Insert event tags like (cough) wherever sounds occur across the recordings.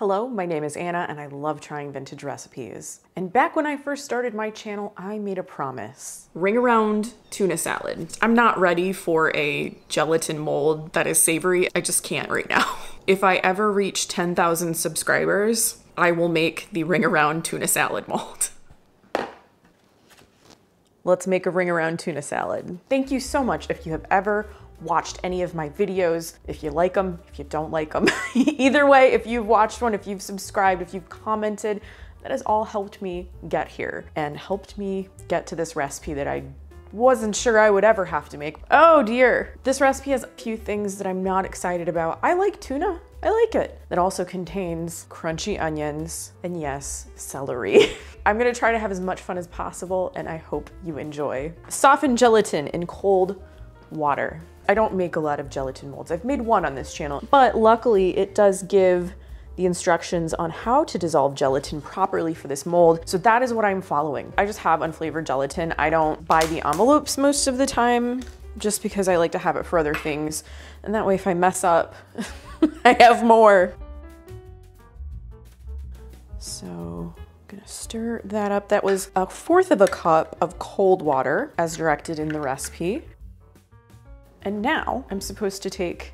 Hello, my name is Anna and I love trying vintage recipes. And back when I first started my channel, I made a promise. Ring around tuna salad. I'm not ready for a gelatin mold that is savory. I just can't right now. (laughs) If I ever reach 10,000 subscribers, I will make the ring around tuna salad mold. (laughs) Let's make a ring around tuna salad. Thank you so much if you have ever watched any of my videos, if you like them, if you don't like them. (laughs) Either way, if you've watched one, if you've subscribed, if you've commented, that has all helped me get here and helped me get to this recipe that I wasn't sure I would ever have to make. Oh dear. This recipe has a few things that I'm not excited about. I like tuna. I like it. It also contains crunchy onions and yes, celery. (laughs) I'm gonna try to have as much fun as possible and I hope you enjoy. Soften gelatin in cold water. I don't make a lot of gelatin molds. I've made one on this channel, but luckily it does give the instructions on how to dissolve gelatin properly for this mold. So that is what I'm following. I just have unflavored gelatin. I don't buy the envelopes most of the time just because I like to have it for other things. And that way if I mess up, (laughs) I have more. So I'm gonna stir that up. That was a fourth of a cup of cold water as directed in the recipe. And now I'm supposed to take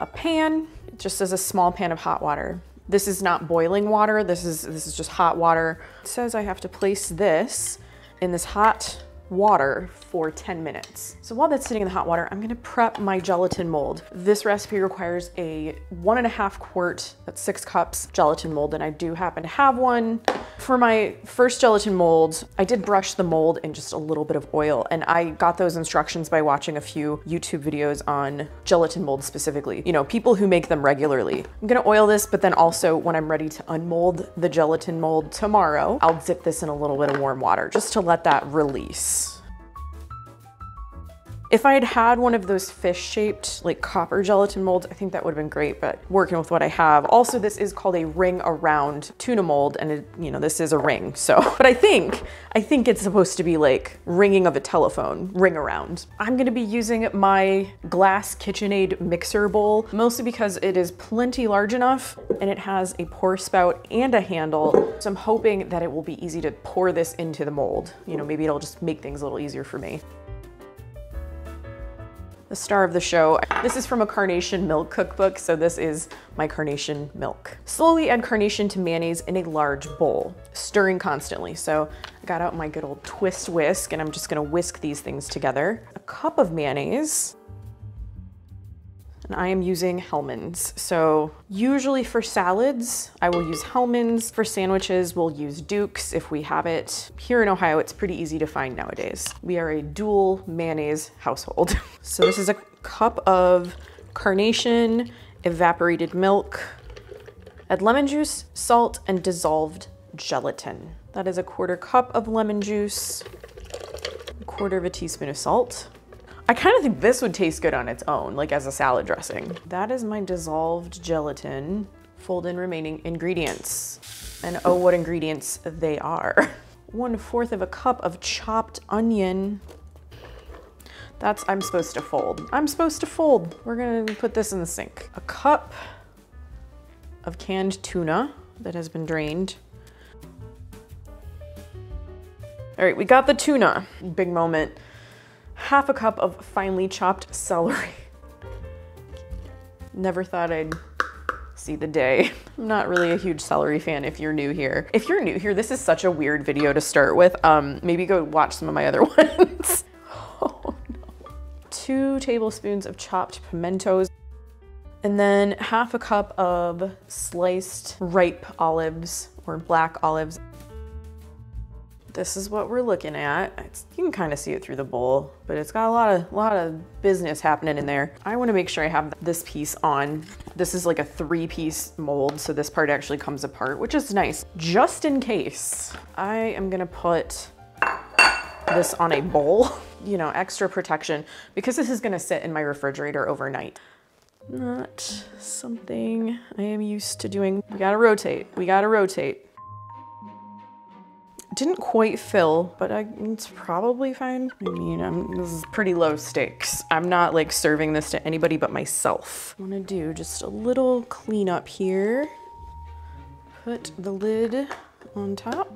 a pan, just as a small pan of hot water. This is not boiling water, this is, this is just hot water. It says I have to place this in this hot water for 10 minutes. So while that's sitting in the hot water, I'm gonna prep my gelatin mold. This recipe requires a one and a half quart, that's six cups, gelatin mold, and I do happen to have one. For my first gelatin mold, I did brush the mold in just a little bit of oil, and I got those instructions by watching a few YouTube videos on gelatin mold specifically. You know, people who make them regularly. I'm gonna oil this, but then also when I'm ready to unmold the gelatin mold tomorrow, I'll dip this in a little bit of warm water just to let that release. If I had had one of those fish-shaped like copper gelatin molds, I think that would have been great, but working with what I have. Also, this is called a ring around tuna mold and it, you know, this is a ring. So, (laughs) but I think, I think it's supposed to be like ringing of a telephone, ring around. I'm gonna be using my glass KitchenAid mixer bowl, mostly because it is plenty large enough and it has a pour spout and a handle. So I'm hoping that it will be easy to pour this into the mold. You know, maybe it'll just make things a little easier for me the star of the show. This is from a carnation milk cookbook, so this is my carnation milk. Slowly add carnation to mayonnaise in a large bowl, stirring constantly. So I got out my good old twist whisk and I'm just gonna whisk these things together. A cup of mayonnaise, and I am using Hellmann's. So usually for salads, I will use Hellmann's. For sandwiches, we'll use Duke's if we have it. Here in Ohio, it's pretty easy to find nowadays. We are a dual mayonnaise household. (laughs) so this is a cup of carnation, evaporated milk, add lemon juice, salt, and dissolved gelatin. That is a quarter cup of lemon juice, a quarter of a teaspoon of salt, I kind of think this would taste good on its own, like as a salad dressing. That is my dissolved gelatin. Fold in remaining ingredients. And oh, what ingredients they are. (laughs) One fourth of a cup of chopped onion. That's, I'm supposed to fold. I'm supposed to fold. We're gonna put this in the sink. A cup of canned tuna that has been drained. All right, we got the tuna. Big moment half a cup of finely chopped celery. Never thought I'd see the day. I'm not really a huge celery fan if you're new here. If you're new here, this is such a weird video to start with. Um, maybe go watch some of my other (laughs) ones. oh no. Two tablespoons of chopped pimentos. And then half a cup of sliced ripe olives or black olives this is what we're looking at. It's, you can kind of see it through the bowl, but it's got a lot of, lot of business happening in there. I wanna make sure I have this piece on. This is like a three piece mold, so this part actually comes apart, which is nice. Just in case, I am gonna put this on a bowl, (laughs) you know, extra protection, because this is gonna sit in my refrigerator overnight. Not something I am used to doing. We gotta rotate, we gotta rotate. Didn't quite fill, but I, it's probably fine. I mean, I'm, this is pretty low stakes. I'm not like serving this to anybody but myself. I'm gonna do just a little cleanup here. put the lid on top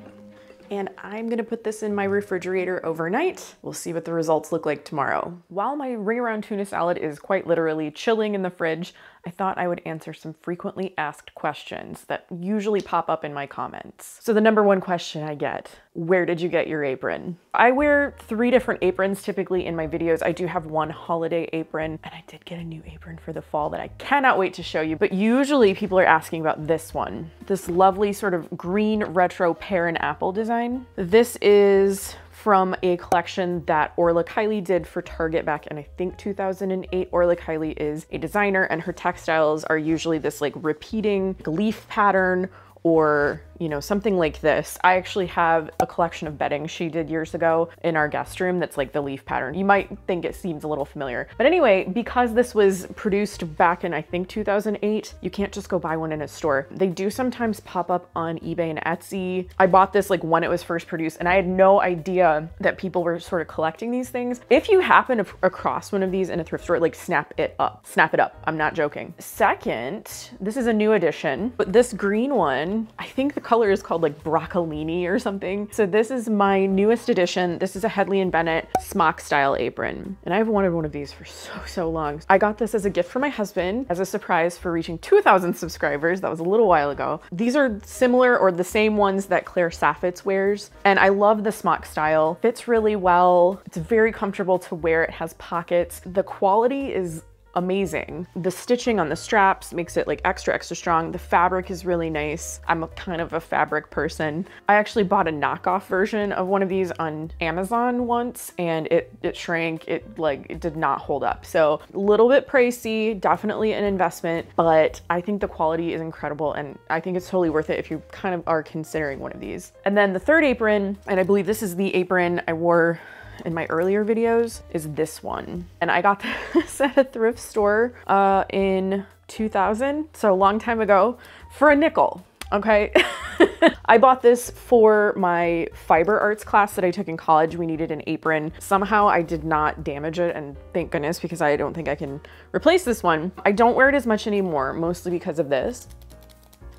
and I'm gonna put this in my refrigerator overnight. We'll see what the results look like tomorrow. While my ring around tuna salad is quite literally chilling in the fridge, I thought I would answer some frequently asked questions that usually pop up in my comments. So the number one question I get, where did you get your apron? I wear three different aprons typically in my videos. I do have one holiday apron and I did get a new apron for the fall that I cannot wait to show you, but usually people are asking about this one, this lovely sort of green retro pear and apple design. This is from a collection that Orla Kiely did for Target back in I think 2008. Orla Kiely is a designer and her textiles are usually this like repeating leaf pattern or you know, something like this. I actually have a collection of bedding she did years ago in our guest room that's like the leaf pattern. You might think it seems a little familiar. But anyway, because this was produced back in I think 2008, you can't just go buy one in a store. They do sometimes pop up on eBay and Etsy. I bought this like when it was first produced and I had no idea that people were sort of collecting these things. If you happen across one of these in a thrift store, like snap it up. Snap it up. I'm not joking. Second, this is a new edition, but this green one, I think the color is called like broccolini or something. So this is my newest edition. This is a Hedley and Bennett smock style apron. And I've wanted one of these for so, so long. I got this as a gift for my husband as a surprise for reaching 2,000 subscribers. That was a little while ago. These are similar or the same ones that Claire Saffitz wears. And I love the smock style. Fits really well. It's very comfortable to wear. It has pockets. The quality is amazing. The stitching on the straps makes it like extra, extra strong. The fabric is really nice. I'm a kind of a fabric person. I actually bought a knockoff version of one of these on Amazon once and it, it shrank. It like, it did not hold up. So a little bit pricey, definitely an investment, but I think the quality is incredible and I think it's totally worth it if you kind of are considering one of these. And then the third apron, and I believe this is the apron I wore in my earlier videos is this one. And I got (laughs) this at a thrift store uh, in 2000, so a long time ago, for a nickel, okay? (laughs) I bought this for my fiber arts class that I took in college. We needed an apron. Somehow I did not damage it and thank goodness because I don't think I can replace this one. I don't wear it as much anymore, mostly because of this.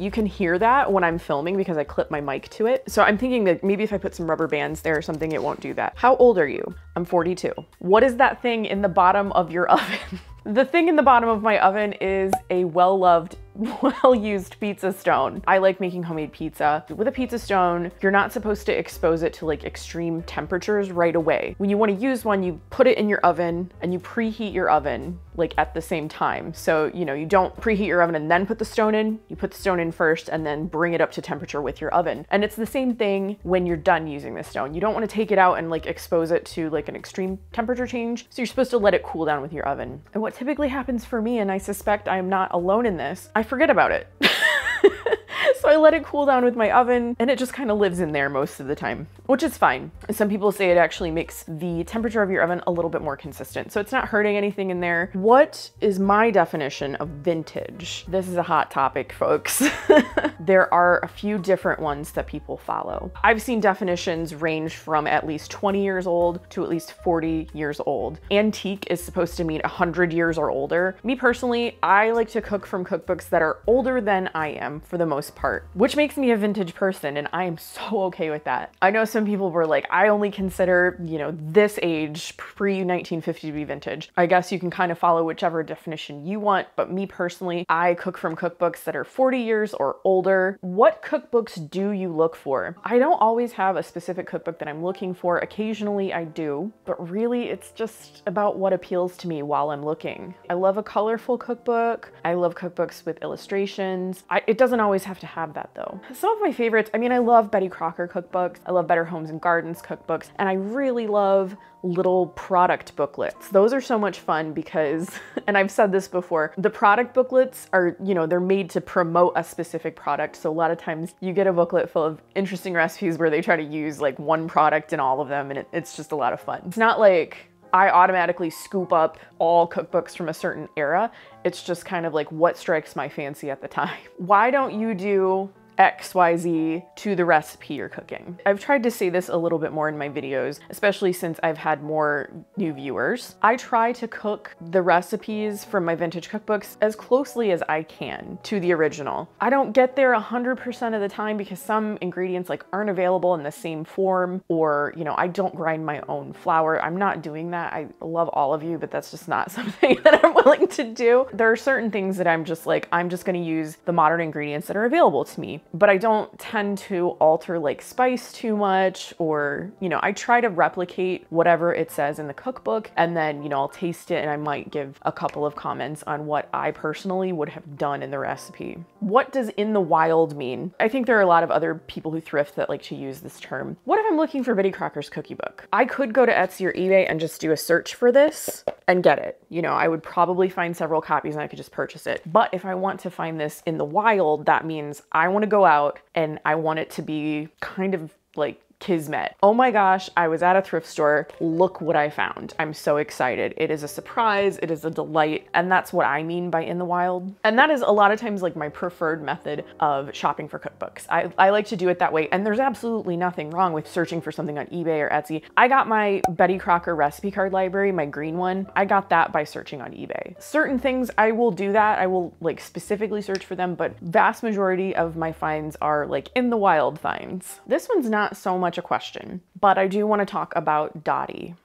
You can hear that when I'm filming because I clip my mic to it. So I'm thinking that maybe if I put some rubber bands there or something, it won't do that. How old are you? I'm 42. What is that thing in the bottom of your (laughs) oven? the thing in the bottom of my oven is a well-loved (laughs) well-used pizza stone. I like making homemade pizza. With a pizza stone, you're not supposed to expose it to like extreme temperatures right away. When you wanna use one, you put it in your oven and you preheat your oven like at the same time. So, you know, you don't preheat your oven and then put the stone in, you put the stone in first and then bring it up to temperature with your oven. And it's the same thing when you're done using the stone. You don't wanna take it out and like expose it to like an extreme temperature change. So you're supposed to let it cool down with your oven. And what typically happens for me, and I suspect I'm not alone in this, I forget about it. (laughs) (laughs) so I let it cool down with my oven and it just kind of lives in there most of the time, which is fine. Some people say it actually makes the temperature of your oven a little bit more consistent. So it's not hurting anything in there. What is my definition of vintage? This is a hot topic, folks. (laughs) there are a few different ones that people follow. I've seen definitions range from at least 20 years old to at least 40 years old. Antique is supposed to mean 100 years or older. Me personally, I like to cook from cookbooks that are older than I am for the most part, which makes me a vintage person and I am so okay with that. I know some people were like, I only consider, you know, this age pre-1950 to be vintage. I guess you can kind of follow whichever definition you want, but me personally, I cook from cookbooks that are 40 years or older. What cookbooks do you look for? I don't always have a specific cookbook that I'm looking for. Occasionally I do, but really it's just about what appeals to me while I'm looking. I love a colorful cookbook. I love cookbooks with illustrations. I, it doesn't always have to have that though. Some of my favorites, I mean, I love Betty Crocker cookbooks. I love Better Homes and Gardens cookbooks, and I really love little product booklets. Those are so much fun because, (laughs) and I've said this before, the product booklets are, you know, they're made to promote a specific product. So a lot of times you get a booklet full of interesting recipes where they try to use like one product in all of them and it, it's just a lot of fun. It's not like I automatically scoop up all cookbooks from a certain era. It's just kind of like what strikes my fancy at the time. (laughs) Why don't you do XYZ to the recipe you're cooking. I've tried to say this a little bit more in my videos, especially since I've had more new viewers. I try to cook the recipes from my vintage cookbooks as closely as I can to the original. I don't get there 100% of the time because some ingredients like aren't available in the same form or, you know, I don't grind my own flour. I'm not doing that. I love all of you, but that's just not (laughs) something that I'm willing to do. There are certain things that I'm just like, I'm just gonna use the modern ingredients that are available to but I don't tend to alter like spice too much or, you know, I try to replicate whatever it says in the cookbook and then, you know, I'll taste it and I might give a couple of comments on what I personally would have done in the recipe. What does in the wild mean? I think there are a lot of other people who thrift that like to use this term. What if I'm looking for Betty Crocker's cookie book? I could go to Etsy or eBay and just do a search for this and get it. You know, I would probably find several copies and I could just purchase it. But if I want to find this in the wild, that means I want to go out and I want it to be kind of like Kismet. Oh my gosh, I was at a thrift store. Look what I found. I'm so excited. It is a surprise, it is a delight, and that's what I mean by in the wild. And that is a lot of times like my preferred method of shopping for cookbooks. I, I like to do it that way, and there's absolutely nothing wrong with searching for something on eBay or Etsy. I got my Betty Crocker recipe card library, my green one. I got that by searching on eBay. Certain things I will do that. I will like specifically search for them, but vast majority of my finds are like in the wild finds. This one's not so much much a question, but I do want to talk about Dottie.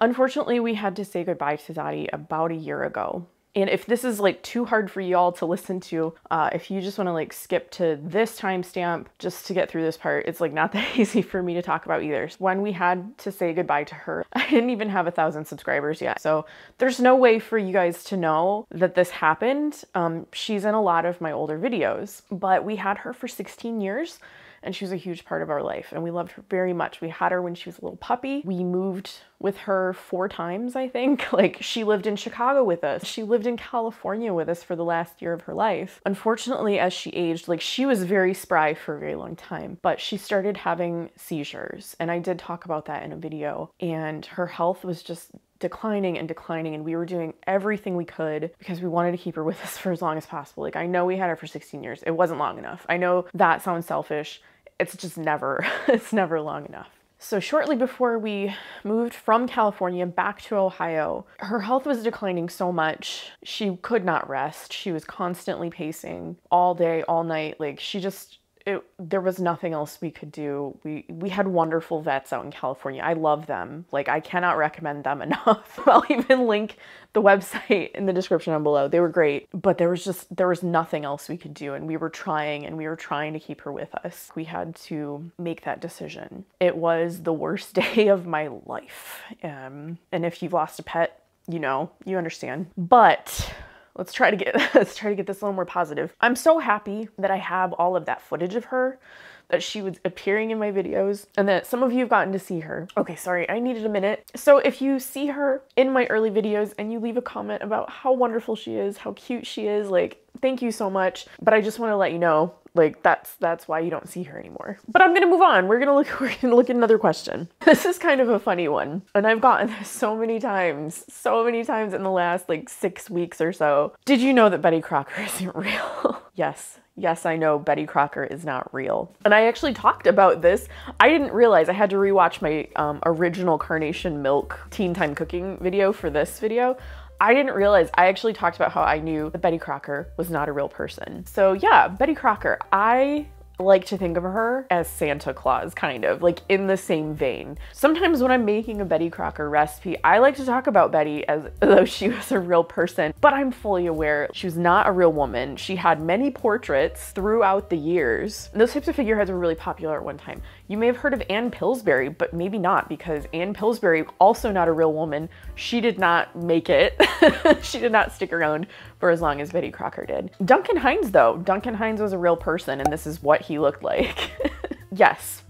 Unfortunately, we had to say goodbye to Dottie about a year ago. And if this is like too hard for y'all to listen to, uh, if you just want to like skip to this timestamp just to get through this part, it's like not (laughs) that easy for me to talk about either. When we had to say goodbye to her, (laughs) I didn't even have a thousand subscribers yet. So there's no way for you guys to know that this happened. Um, she's in a lot of my older videos, but we had her for 16 years and she was a huge part of our life and we loved her very much. We had her when she was a little puppy. We moved with her four times, I think. (laughs) Like she lived in Chicago with us. She lived in California with us for the last year of her life. Unfortunately, as she aged, like she was very spry for a very long time, but she started having seizures. And I did talk about that in a video and her health was just declining and declining and we were doing everything we could because we wanted to keep her with us (laughs) for as long as possible. Like I know we had her for 16 years. It wasn't long enough. I know that sounds selfish it's just never, (laughs) it's never long enough. So, shortly before we moved from California back to Ohio, her health was declining so much. She could not rest. She was constantly pacing all day, all night. Like, she just, it, there was nothing else we could do. We we had wonderful vets out in California. I love them. Like I cannot recommend them (laughs) enough. I'll even link the website in the description down below. They were great, but there was just there was nothing else we could do and we were trying and we were trying to keep her with us. We had to make that decision. It was the worst (laughs) day of my life. Um, and if you've lost a pet, you know, you understand. But let's try to get (laughs) let's try to get this a little more positive. I'm so happy that I have all of that footage of her that she was appearing in my videos and that some of you have gotten to see her. Okay, sorry, I needed a minute. So if you see her in my early videos and you leave a comment about how wonderful she is, how cute she is, like thank you so much. But I just want to let you know like that's that's why you don't see her anymore. But I'm gonna move on. We're gonna look (laughs) we're gonna look at another question. (laughs) This is kind of a funny one. And I've gotten this (laughs) so many times, so many times in the last like six weeks or so. Did you know that Betty Crocker isn't real? yes, yes, I know Betty Crocker is not real. And I actually talked about this. I didn't realize I had to rewatch my um, original Carnation Milk Teen Time Cooking video for this video. I didn't realize I actually talked about how I knew that Betty Crocker was not a real person. So yeah, Betty Crocker, I like to think of her as Santa Claus, kind of, like in the same vein. Sometimes when I'm making a Betty Crocker recipe, I like to talk about Betty as (laughs) though she was a real person, but I'm fully aware she was not a real woman. She had many portraits throughout the years. Those types of figureheads were really popular at one time. You may have heard of Anne Pillsbury, but maybe not because Anne Pillsbury, also not a real woman, she did not make it. (laughs) she did not stick around for as long as Betty Crocker did. Duncan Hines though, Duncan Hines was a real person and this is what he looked like. (laughs) yes,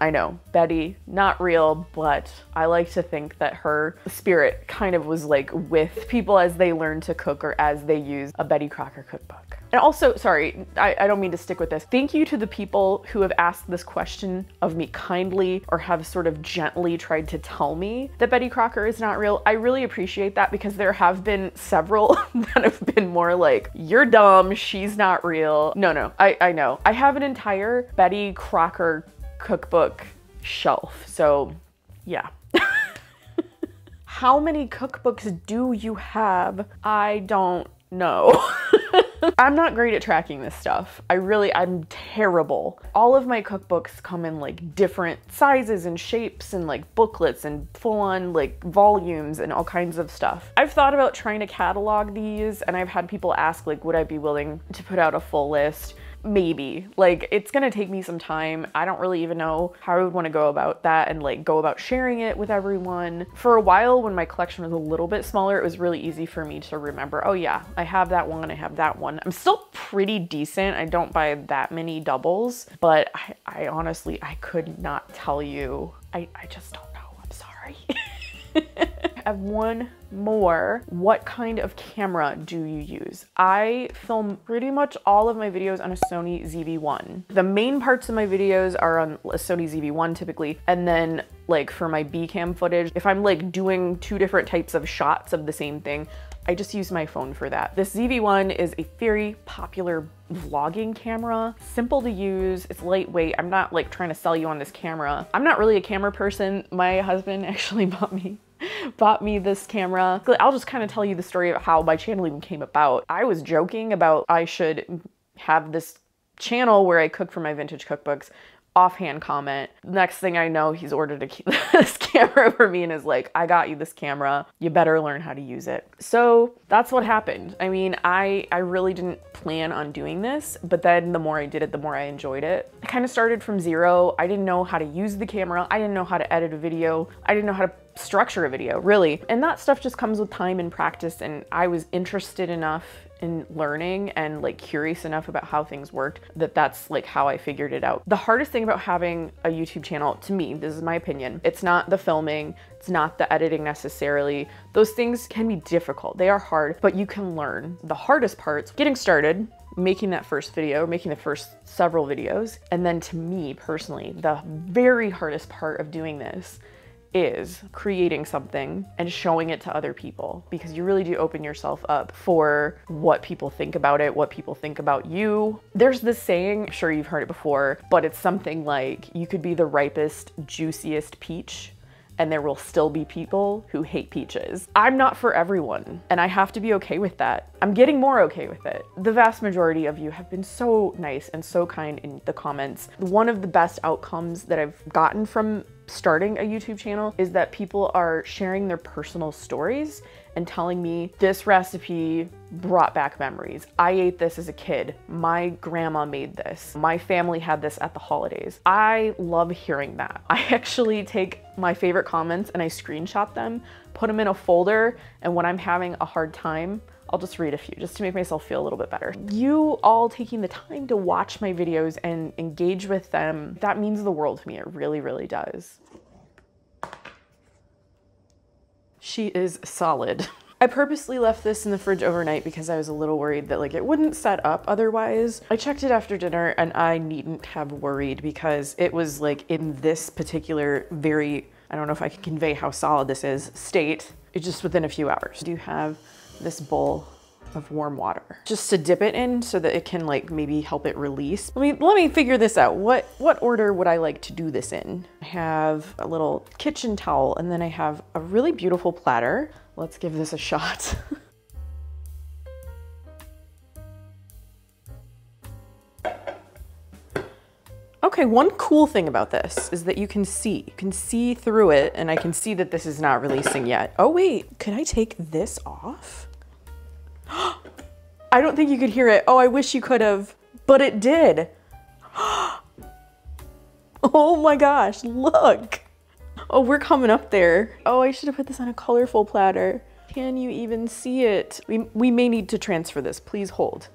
I know, Betty, not real, but I like to think that her spirit kind of was like with people as they learned to cook or as they used a Betty Crocker cookbook. And also, sorry, I, I, don't mean to stick with this. Thank you to the people who have asked this question of me kindly or have sort of gently tried to tell me that Betty Crocker is not real. I really appreciate that because there have been several (laughs) that have been more like, you're dumb, she's not real. No, no, I, I know. I have an entire Betty Crocker cookbook shelf. So yeah. (laughs) How many cookbooks do you have? I don't know. (laughs) I'm not great at tracking this stuff. I really, I'm terrible. All of my cookbooks come in like different sizes and shapes and like booklets and full on like volumes and all kinds of stuff. I've thought about trying to catalog these and I've had people ask like, would I be willing to put out a full list? Maybe. Like it's gonna take me some time. I don't really even know how i would want to go about that and like go about sharing it with everyone. For a while when my collection was a little bit smaller it was really easy for me to remember oh yeah i have that one i have that one. I'm still pretty decent. I don't buy that many doubles but i, I honestly i could not tell you. I, I just don't know. I'm sorry (laughs) have one more. What kind of camera do you use? I film pretty much all of my videos on a Sony ZV-1. The main parts of my videos are on a Sony ZV-1 typically, and then like for my B cam footage, if I'm like doing two different types of shots of the same thing, I just use my phone for that. This ZV-1 is a very popular vlogging camera, simple to use, it's lightweight. I'm not like trying to sell you on this camera. I'm not really a camera person. My husband (laughs) actually bought me (laughs) bought me this camera. I'll just kind of tell you the story of how my channel even came about. I was joking about I should have this channel where I cook for my vintage cookbooks offhand comment. Next thing I know, he's ordered a, (laughs) this camera for me and is like, I got you this camera. You better learn how to use it. So that's what happened. I mean, I, I really didn't plan on doing this, but then the more I did it, the more I enjoyed it. I kind of started from zero. I didn't know how to use the camera. I didn't know how to edit a video. I didn't know how to structure a video, really. And that stuff just comes with time and practice. And I was interested enough in learning and like curious enough about how things worked that that's like how I figured it out. The hardest thing about having a YouTube channel to me, this is my opinion, it's not the filming, it's not the editing necessarily. Those things can be difficult. They are hard, but you can learn. The hardest part's getting started, making that first video, making the first several videos. And then to me personally, the very hardest part of doing this is creating something and showing it to other people because you really do open yourself up for what people think about it, what people think about you. There's this saying, I'm sure you've heard it before, but it's something like you could be the ripest, juiciest peach and there will still be people who hate peaches. I'm not for everyone, and I have to be okay with that. I'm getting more okay with it. The vast majority of you have been so nice and so kind in the comments. One of the best outcomes that I've gotten from starting a YouTube channel is that people are sharing their personal stories and telling me this recipe brought back memories. I ate this as a kid. My grandma made this. My family had this at the holidays. I love hearing that. I (laughs) actually take my favorite comments and I screenshot them, put them in a folder, and when I'm having a hard time, I'll just read a few just to make myself feel a little bit better. You all taking the time to watch my videos and engage with them, that means the world to me. It really, really does. She is solid. I purposely left this in the fridge overnight because I was a little worried that like it wouldn't set up otherwise. I checked it after dinner and I needn't have worried because it was like in this particular very, I don't know if I can convey how solid this is, state, it's just within a few hours. I do have this bowl of warm water just to dip it in so that it can like maybe help it release. Let me let me figure this out. What what order would I like to do this in? I have a little kitchen towel and then I have a really beautiful platter. Let's give this a shot. (laughs) Okay, one cool thing about this is that you can see. You can see through it and I can see that this is not releasing yet. Oh wait, could I take this off? I don't think you could hear it. Oh, I wish you could have, but it did. (gasps) oh my gosh, look. Oh, we're coming up there. Oh, I should have put this on a colorful platter. Can you even see it? We, we may need to transfer this. Please hold.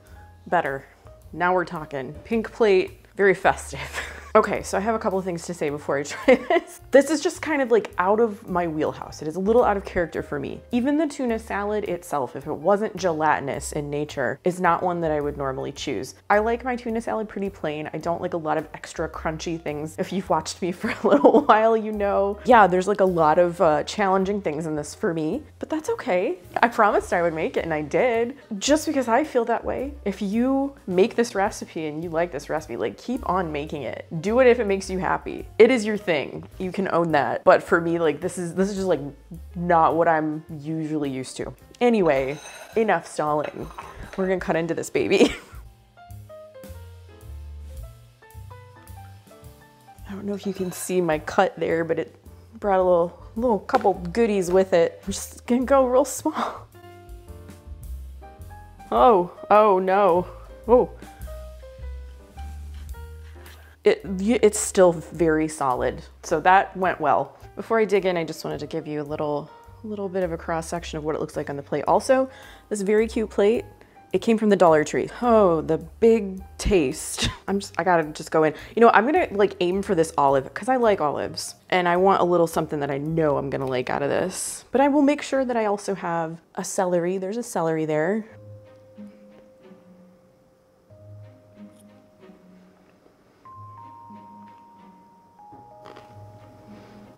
Better. Now we're talking. Pink plate very festive. (laughs) Okay, so I have a couple of things to say before I try (laughs) this. This is just kind of like out of my wheelhouse. It is a little out of character for me. Even the tuna salad itself, if it wasn't gelatinous in nature, is not one that I would normally choose. I like my tuna salad pretty plain. I don't like a lot of extra crunchy things. If you've watched me (laughs) for a little (laughs) while, you know. Yeah, there's like a lot of uh, challenging things in this for me, but that's okay. I promised I would make it and I did. Just because I feel that way. If you make this recipe and you like this recipe, like keep on making it do it if it makes you happy. It is your thing. You can own that. But for me, like this is this is just like not what I'm usually used to. Anyway, enough stalling. We're gonna cut into this baby. (laughs) I don't know if you can see my cut there, but it brought a little, little couple goodies with it. I'm just gonna go real small. (laughs) Oh, oh no. Oh, it, it's still very solid. So that went well. Before I dig in, I just wanted to give you a little, little bit of a cross section of what it looks like on the plate. Also, this very cute plate, it came from the Dollar Tree. Oh, the big taste. (laughs) I'm just, I gotta just go in. You know, I'm gonna like aim for this olive because I like olives and I want a little something that I know I'm gonna like out of this. But I will make sure that I also have a celery. There's a celery there.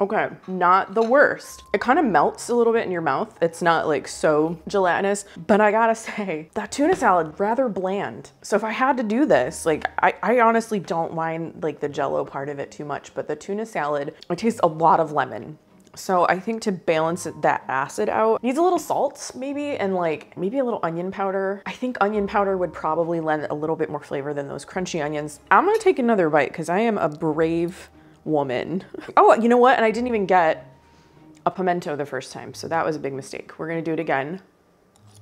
Okay, not the worst. It kind of melts a little bit in your mouth. It's not like so gelatinous, but I gotta (laughs) say, that tuna salad, rather bland. So if I had to do this, like I, I honestly don't mind like the jello part of it too much, but the tuna salad, it tastes a lot of lemon. So I think to balance that acid out, needs a little salt maybe, and like maybe a little onion powder. I think onion powder would probably lend a little bit more flavor than those crunchy onions. I'm gonna take another bite because I am a brave woman. Oh, you know what? And I didn't even get a pimento the first time, so that was a big mistake. We're gonna do it again.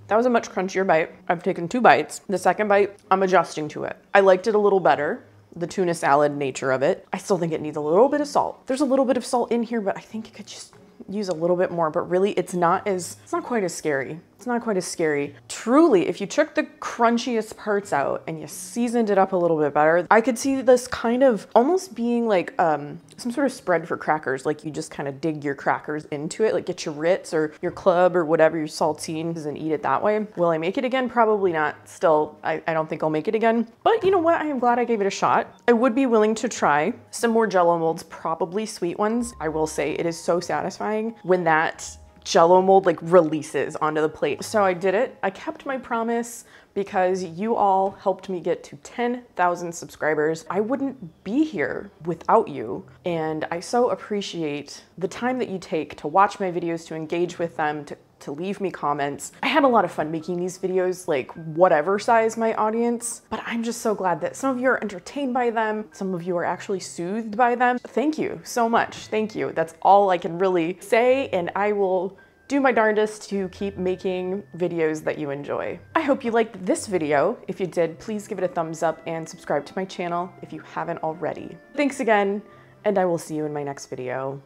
That was a much crunchier bite. I've taken two bites. The second bite, I'm adjusting to it. I liked it a little better, the tuna salad nature of it. I still think it needs a little bit of salt. There's a little bit of salt in here, but I think it could just use a little bit more, but really it's not as, it's not quite as scary. It's not quite as scary. Truly, if you took the crunchiest parts out and you seasoned it up a little bit better, I could see this kind of almost being like um, some sort of spread for crackers. Like you just kind of dig your crackers into it, like get your Ritz or your club or whatever your saltines and eat it that way. Will I make it again? Probably not. Still, I, I don't think I'll make it again. But you know what? I am glad I gave it a shot. I would be willing to try some more jello molds, probably sweet ones. I will say it is so when that jello mold like releases onto the plate. So I did it. I kept my promise because you all helped me get to 10,000 subscribers. I wouldn't be here without you. And I so appreciate the time that you take to watch my videos, to engage with them, to to leave me comments. I had a lot of fun making these videos, like whatever size my audience, but I'm just so glad that some of you are entertained by them, some of you are actually soothed by them. Thank you so much. Thank you. That's all I can really say, and I will do my darndest to keep making videos that you enjoy. I hope you liked this video. If you did, please give it a thumbs up and subscribe to my channel if you haven't already. Thanks again, and I will see you in my next video.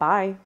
Bye.